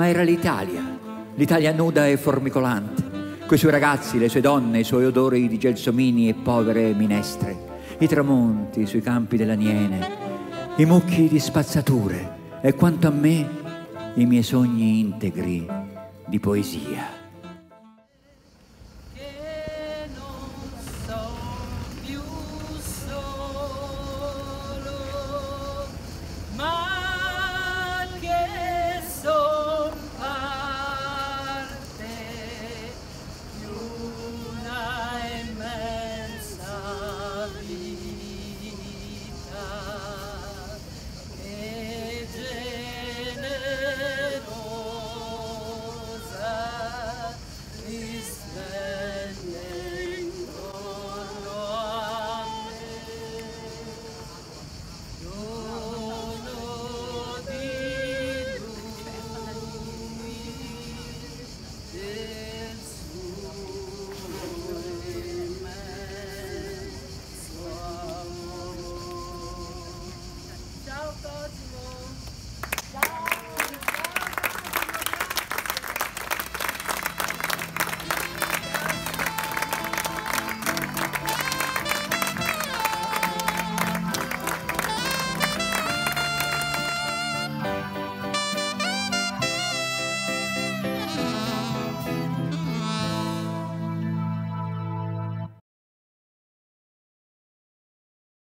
ma era l'Italia, l'Italia nuda e formicolante, coi suoi ragazzi, le sue donne, i suoi odori di gelsomini e povere minestre, i tramonti sui campi dell'Aniene, i mucchi di spazzature. E quanto a me i miei sogni integri di poesia.